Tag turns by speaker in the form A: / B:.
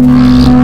A: Música